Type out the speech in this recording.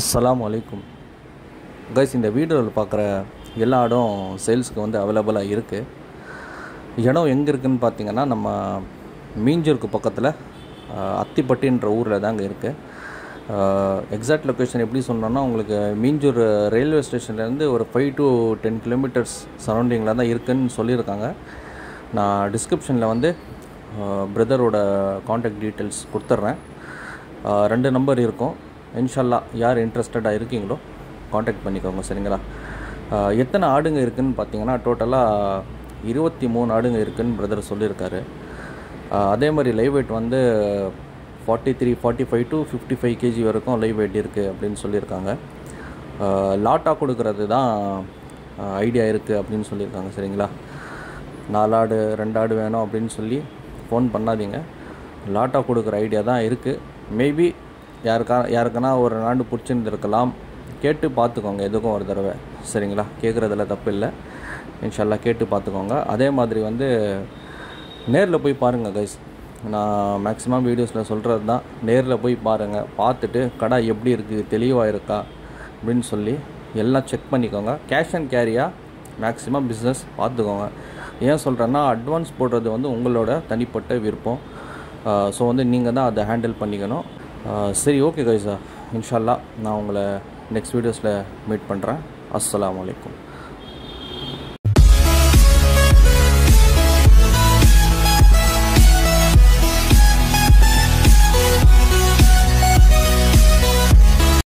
அஸ்லாம் அலைக்கும். கைஸ் இந்த வீடியோவில் பார்க்குற எல்லா இடம் சேல்ஸுக்கு வந்து அவைலபிளாக இருக்குது இடம் எங்கே இருக்குதுன்னு பார்த்தீங்கன்னா நம்ம மீஞ்சூருக்கு பக்கத்தில் அத்திப்பட்டின்ற ஊரில் தாங்க இருக்குது எக்ஸாக்ட் லொக்கேஷன் எப்படி சொன்னோன்னா உங்களுக்கு மீஞ்சூர் ரயில்வே ஸ்டேஷன்லேருந்து ஒரு ஃபைவ் டு டென் கிலோமீட்டர்ஸ் சரௌண்டிங்கில் தான் இருக்குதுன்னு சொல்லியிருக்காங்க. நான் டிஸ்கிரிப்ஷனில் வந்து பிரதரோட காண்டாக்ட் டீட்டெயில்ஸ் கொடுத்துட்றேன். ரெண்டு நம்பர் இருக்கும். இன்ஷால்லா யார் இன்ட்ரெஸ்டடாக இருக்கீங்களோ காண்டாக்ட் பண்ணிக்கோங்க சரிங்களா? எத்தனை ஆடுங்க இருக்குதுன்னு பார்த்தீங்கன்னா டோட்டலாக இருபத்தி மூணு ஆடுங்க இருக்குதுன்னு பிரதர் சொல்லியிருக்காரு. அதே மாதிரி லைவ் வெயிட் வந்து forty three forty five to fifty five KG வரைக்கும் லைவ் வெயிட் இருக்குது அப்படின்னு சொல்லியிருக்காங்க. லாட்டாக கொடுக்கறது தான் ஐடியா இருக்குது அப்படின்னு சொல்லியிருக்காங்க சரிங்களா? நாலு ஆடு ரெண்டு ஆடு வேணும் அப்படின்னு சொல்லி ஃபோன் பண்ணாதீங்க. லாட்டாக கொடுக்குற ஐடியா தான் இருக்குது மேபி யாருக்கா யாருக்குன்னா ஒரு ஆண்டு பிடிச்சிருந்துருக்கலாம். கேட்டு பார்த்துக்கோங்க எதுக்கும் ஒரு தடவை. சரிங்களா? கேட்குறதுல தப்பு இல்லை இன்ஷால்லா கேட்டு பார்த்துக்கோங்க. அதே மாதிரி வந்து நேரில் போய் பாருங்கள் கைஸ் நான் மேக்ஸிமம் வீடியோஸில் சொல்கிறது தான். நேரில் போய் பாருங்கள் பார்த்துட்டு கடை எப்படி இருக்குது தெளிவாக இருக்கா? அப்படின்னு சொல்லி எல்லாம் செக் பண்ணிக்கோங்க. கேஷ் அண்ட் கேரியாக மேக்ஸிமம் பிஸ்னஸ் பார்த்துக்கோங்க. ஏன் சொல்கிறேன்னா அட்வான்ஸ் போடுறது வந்து உங்களோட தனிப்பட்ட விருப்பம். ஸோ வந்து நீங்கள் தான் அதை ஹேண்டில் பண்ணிக்கணும். சரி ஓகே கைஸா இன்ஷால்லா நான் உங்களை நெக்ஸ்ட் வீடியோஸில் மீட் பண்ணுறேன் அஸ்லாம் வலைக்கம்